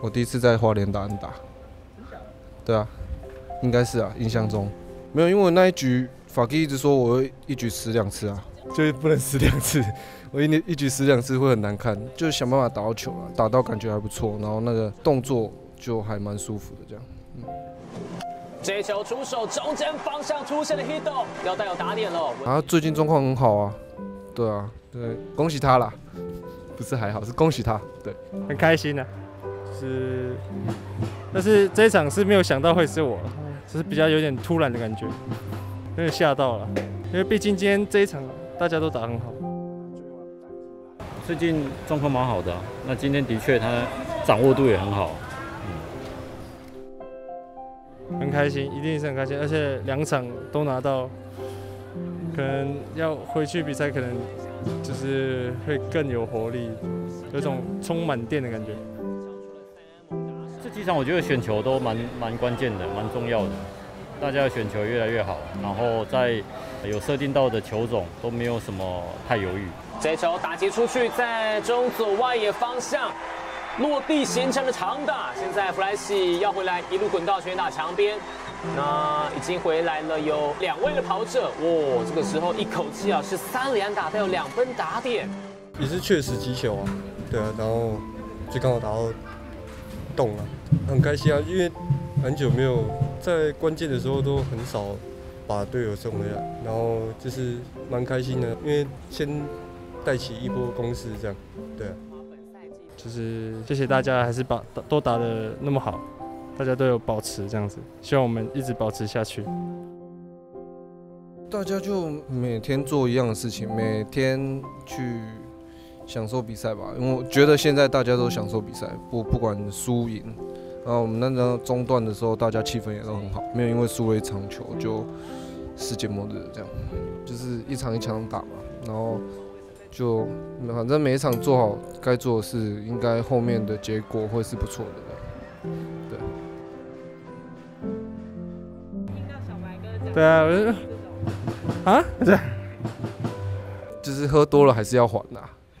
我第一次在花莲打安打。对啊，应该是啊，印象中没有，因为我那一局法基一直说我会一局死两次啊，就是不能死两次，我一一局死两次会很难看，就是想办法打到球啊，打到感觉还不错，然后那个动作就还蛮舒服的这样。嗯，这球出手中间方向出现了 hit，要带有打点了。啊最近状况很好啊，对啊，对，恭喜他啦，不是还好，是恭喜他，对，很开心的。是，但是这一场是没有想到会是我，只是比较有点突然的感觉，有点吓到了，因为毕竟今天这一场大家都打很好。最近状况蛮好的，那今天的确他掌握度也很好，嗯，很开心，一定是很开心，而且两场都拿到，可能要回去比赛，可能就是会更有活力，有种充满电的感觉。这几场我觉得选球都蛮蛮关键的，蛮重要的。大家的选球越来越好，然后在有设定到的球种都没有什么太犹豫。这球打击出去，在中左外野方向落地形成了长打。现在弗莱西要回来，一路滚到全打墙边。那已经回来了，有两位的跑者。哇，这个时候一口气啊是三连打，带有两分打点。也是确实击球啊，对啊，然后就刚好打到洞了。很开心啊，因为很久没有在关键的时候都很少把队友送回来，然后就是蛮开心的，因为先带起一波攻势这样，对。就是谢谢大家，还是把都打的那么好，大家都有保持这样子，希望我们一直保持下去。大家就每天做一样的事情，每天去。享受比赛吧，因为我觉得现在大家都享受比赛，不不管输赢。然后我们那个中段的时候，大家气氛也都很好，没有因为输了一场球就世界末日这样，就是一场一场打嘛。然后就反正每一场做好该做的事，应该后面的结果会是不错的。对。听到小白哥对啊，我啊，对，就是喝多了还是要还的。